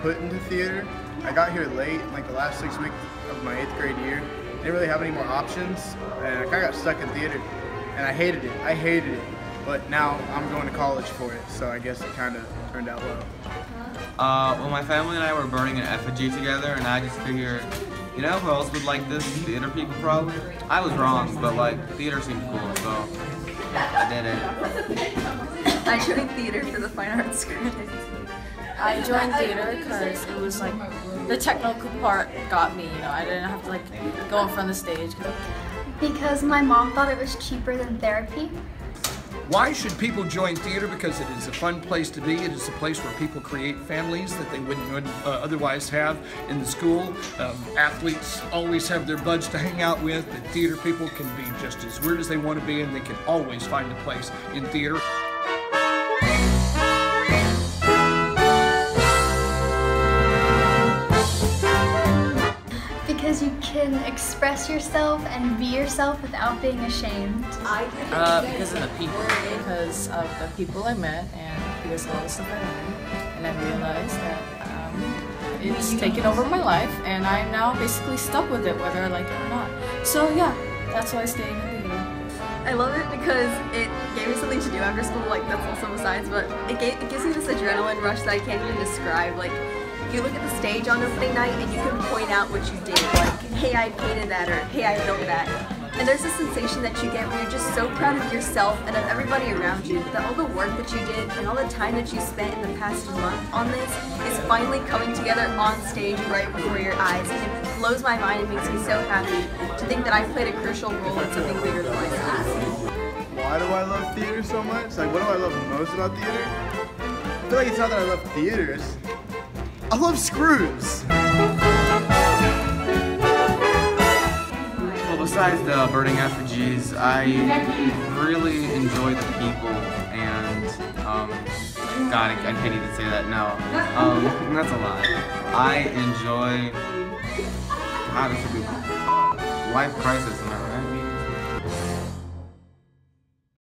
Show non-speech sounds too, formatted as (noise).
put into theater. I got here late, like the last six weeks of my eighth grade year. Didn't really have any more options, and I kind of got stuck in theater, and I hated it. I hated it, but now I'm going to college for it, so I guess it kind of turned out well. Uh, well, my family and I were burning an effigy together, and I just figured, you know, who else would like this? Theater people, probably. I was wrong, but like, theater seemed cool, so I did it. I joined theater for the fine arts credit. I joined theater because it was like the technical part got me. You know, I didn't have to like go in front of the stage. Because my mom thought it was cheaper than therapy. Why should people join theater? Because it is a fun place to be. It is a place where people create families that they wouldn't uh, otherwise have in the school. Um, athletes always have their buds to hang out with, but theater people can be just as weird as they want to be, and they can always find a place in theater. Because you can express yourself and be yourself without being ashamed. Uh, because of the people. Because of the people I met and because of all the stuff I learned. And I realized that um, it's taken over my life and I'm now basically stuck with it whether I like it or not. So yeah, that's why I stay in the theater. I love it because it gave me something to do after school, like that's also besides, but it, gave, it gives me this adrenaline rush that I can't even describe. Like, you look at the stage on opening night and you can point out what you did, like, hey, I painted that, or hey, I built that. And there's a sensation that you get where you're just so proud of yourself and of everybody around you that all the work that you did and all the time that you spent in the past month on this is finally coming together on stage right before your eyes. And it blows my mind and makes me so happy to think that I played a crucial role in something bigger than myself. Why do I love theater so much? Like, what do I love most about theater? I feel like it's not that I love theaters. I love screws. Well, besides the burning effigies, I really enjoy the people, and um, God, I, I can't even say that. No, um, (laughs) that's a lie. I enjoy. God, this would be life crisis. Am I right?